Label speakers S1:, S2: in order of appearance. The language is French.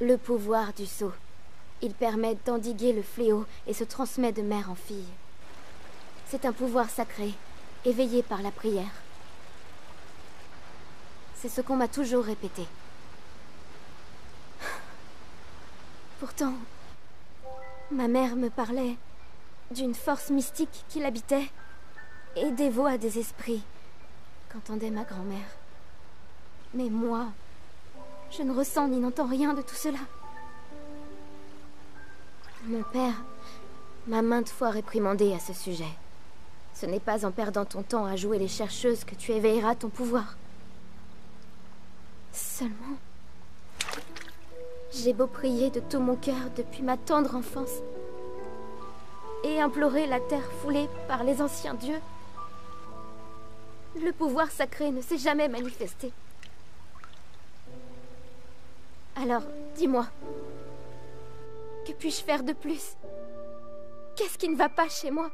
S1: Le pouvoir du sceau. Il permet d'endiguer le fléau et se transmet de mère en fille. C'est un pouvoir sacré, éveillé par la prière. C'est ce qu'on m'a toujours répété. Pourtant, ma mère me parlait d'une force mystique qui l'habitait et des voix des esprits qu'entendait ma grand-mère. Mais moi, je ne ressens ni n'entends rien de tout cela. Mon père m'a maintes fois réprimandé à ce sujet. Ce n'est pas en perdant ton temps à jouer les chercheuses que tu éveilleras ton pouvoir. Seulement... J'ai beau prier de tout mon cœur depuis ma tendre enfance et implorer la terre foulée par les anciens dieux, le pouvoir sacré ne s'est jamais manifesté. Alors, dis-moi, que puis-je faire de plus? Qu'est-ce qui ne va pas chez moi?